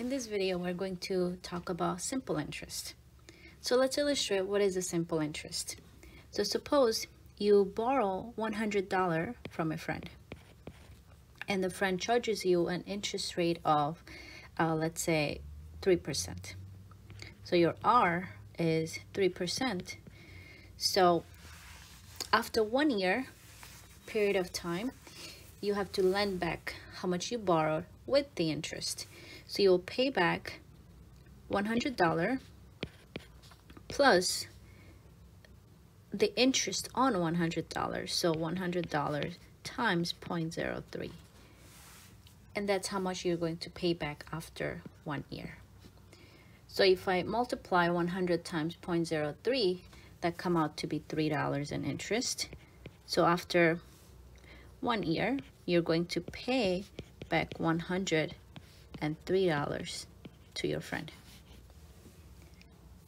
In this video, we're going to talk about simple interest. So let's illustrate what is a simple interest. So suppose you borrow $100 from a friend and the friend charges you an interest rate of, uh, let's say, 3%. So your R is 3%. So after one year period of time, you have to lend back how much you borrowed with the interest. So you'll pay back $100 plus the interest on $100. So $100 times 0.03. And that's how much you're going to pay back after one year. So if I multiply 100 times 0.03, that come out to be $3 in interest. So after one year, you're going to pay back 100 and $3 to your friend.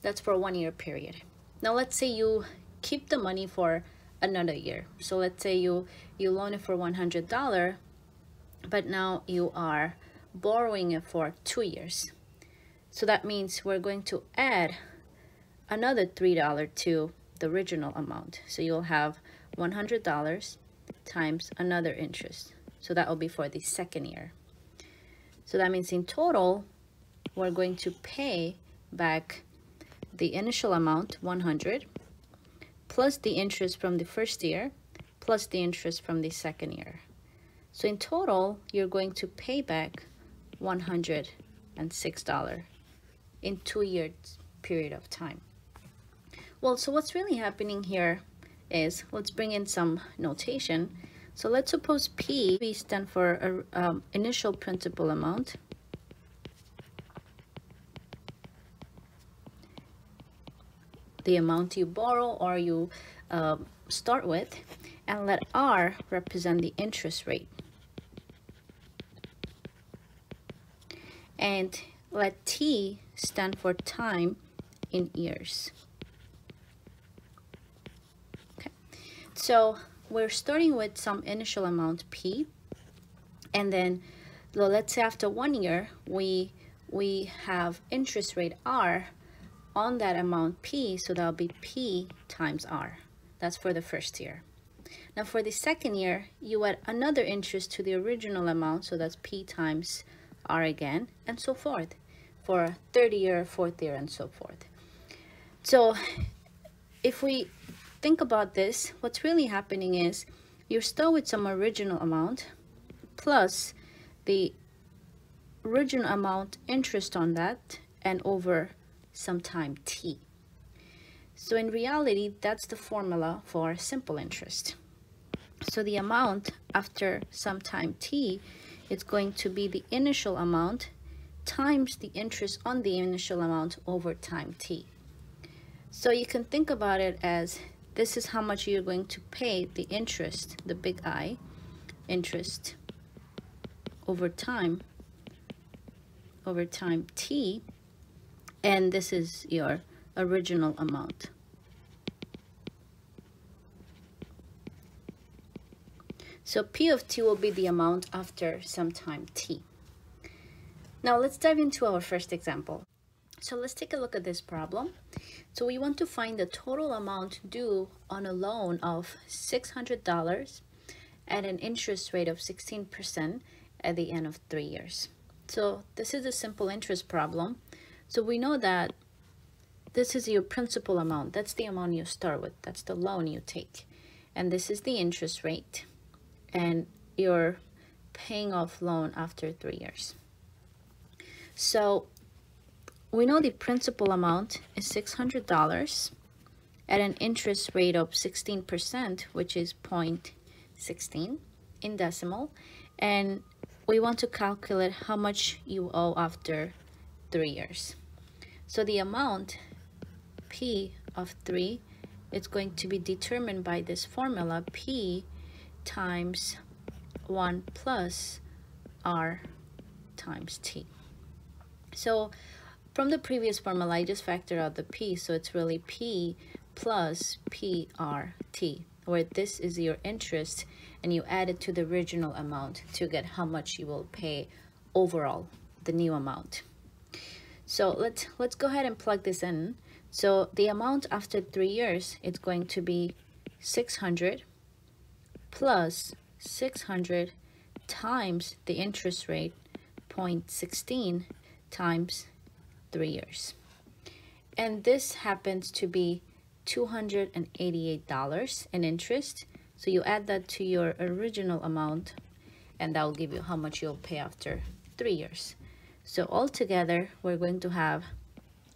That's for one year period. Now let's say you keep the money for another year. So let's say you, you loan it for $100, but now you are borrowing it for two years. So that means we're going to add another $3 to the original amount. So you'll have $100 times another interest. So that will be for the second year. So that means in total, we're going to pay back the initial amount, 100, plus the interest from the first year, plus the interest from the second year. So in total, you're going to pay back $106 in two years period of time. Well, so what's really happening here is, let's bring in some notation. So let's suppose P, P stand for a, um, initial principal amount. The amount you borrow or you uh, start with, and let R represent the interest rate. And let T stand for time in years. Okay, so we're starting with some initial amount P and then well, let's say after one year we we have interest rate R on that amount P so that'll be P times R. That's for the first year. Now for the second year you add another interest to the original amount so that's P times R again and so forth for third year fourth year and so forth. So if we think about this, what's really happening is you're still with some original amount plus the original amount interest on that and over some time t. So in reality, that's the formula for simple interest. So the amount after some time t is going to be the initial amount times the interest on the initial amount over time t. So you can think about it as this is how much you're going to pay the interest, the big I, interest over time, over time T, and this is your original amount. So P of T will be the amount after some time T. Now let's dive into our first example. So let's take a look at this problem. So we want to find the total amount due on a loan of $600 at an interest rate of 16% at the end of three years. So this is a simple interest problem. So we know that this is your principal amount. That's the amount you start with. That's the loan you take. And this is the interest rate. And you're paying off loan after three years. So we know the principal amount is $600 at an interest rate of 16%, which is 0.16 in decimal. And we want to calculate how much you owe after three years. So the amount P of 3 is going to be determined by this formula P times 1 plus R times T. So from the previous formula, I just factored out the P, so it's really P plus PRT, where this is your interest, and you add it to the original amount to get how much you will pay overall, the new amount. So let's let's go ahead and plug this in. So the amount after three years, it's going to be 600 plus 600 times the interest rate 0.16 times three years. And this happens to be $288 in interest. So you add that to your original amount and that will give you how much you'll pay after three years. So altogether, we're going to have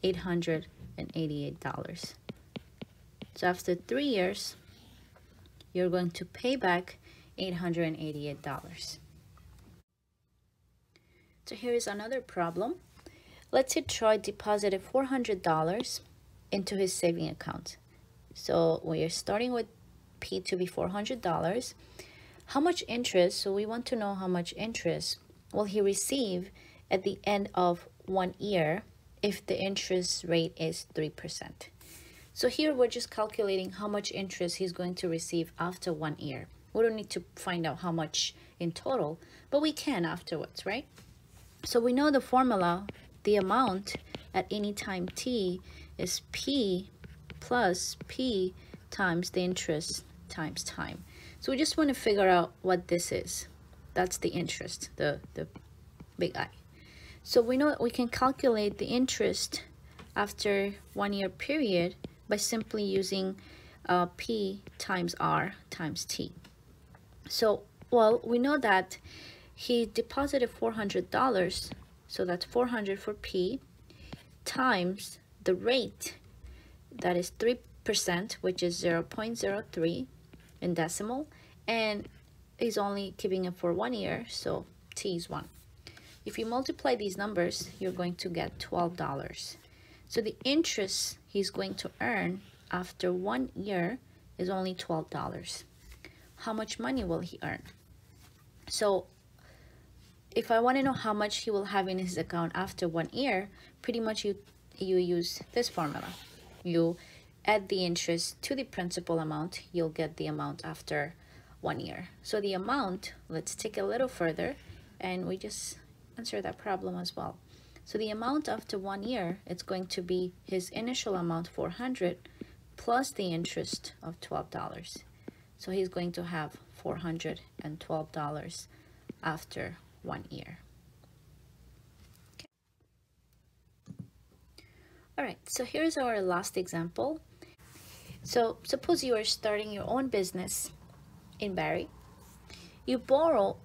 $888. So after three years, you're going to pay back $888. So here is another problem. Let's say Troy deposited $400 into his saving account. So we are starting with P to be $400. How much interest, so we want to know how much interest will he receive at the end of one year if the interest rate is 3%. So here we're just calculating how much interest he's going to receive after one year. We don't need to find out how much in total, but we can afterwards, right? So we know the formula, the amount at any time t is p plus p times the interest times time. So we just want to figure out what this is. That's the interest, the, the big I. So we know we can calculate the interest after one year period by simply using uh, P times R times T. So, well, we know that he deposited $400, so that's 400 for P, times the rate, that is 3%, which is 0 0.03 in decimal, and he's only keeping it for one year, so T is 1. If you multiply these numbers, you're going to get $12. So the interest he's going to earn after one year is only $12. How much money will he earn? So if I want to know how much he will have in his account after one year, pretty much you, you use this formula. You add the interest to the principal amount, you'll get the amount after one year. So the amount, let's take a little further and we just answer that problem as well. So the amount after one year, it's going to be his initial amount 400 plus the interest of $12. So he's going to have $412 after one year. Okay. All right, so here's our last example. So suppose you are starting your own business in Barry. You borrow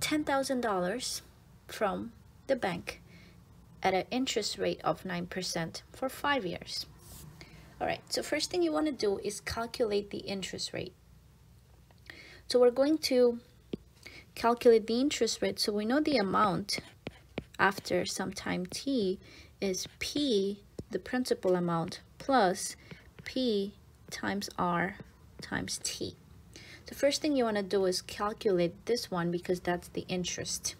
$10,000 from the bank at an interest rate of 9% for five years. All right, so first thing you want to do is calculate the interest rate. So we're going to calculate the interest rate. So we know the amount after some time t is p, the principal amount, plus p times r times t. The first thing you want to do is calculate this one because that's the interest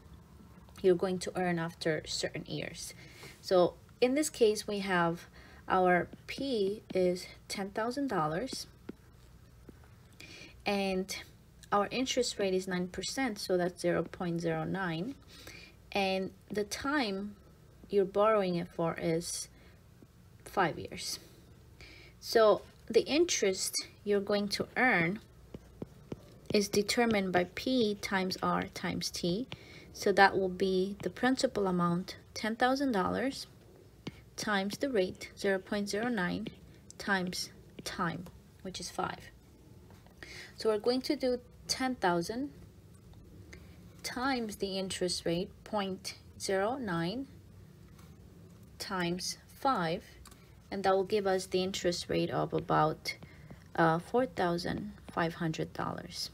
you're going to earn after certain years. So in this case, we have our P is $10,000 and our interest rate is 9%, so that's 0 0.09. And the time you're borrowing it for is five years. So the interest you're going to earn is determined by P times R times T. So that will be the principal amount, $10,000 times the rate, 0 0.09, times time, which is 5. So we're going to do 10,000 times the interest rate, 0.09, times 5, and that will give us the interest rate of about uh, $4,500.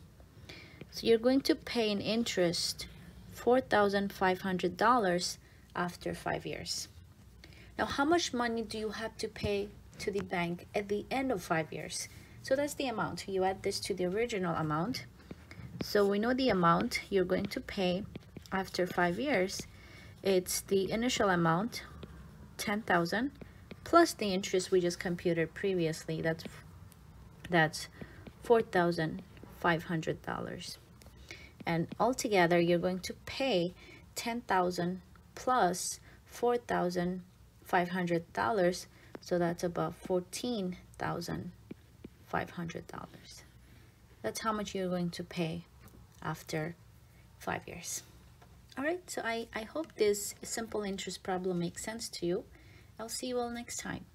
So you're going to pay an interest $4,500 after five years. Now, how much money do you have to pay to the bank at the end of five years? So that's the amount. You add this to the original amount. So we know the amount you're going to pay after five years. It's the initial amount, 10,000, plus the interest we just computed previously. That's that's $4,500 and altogether you're going to pay 10,000 plus $4,500. So that's about $14,500. That's how much you're going to pay after five years. All right, so I, I hope this simple interest problem makes sense to you. I'll see you all next time.